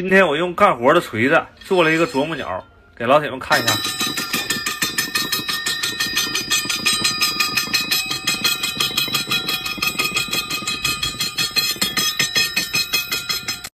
今天我用干活的锤子做了一个啄木鸟给老铁们看一下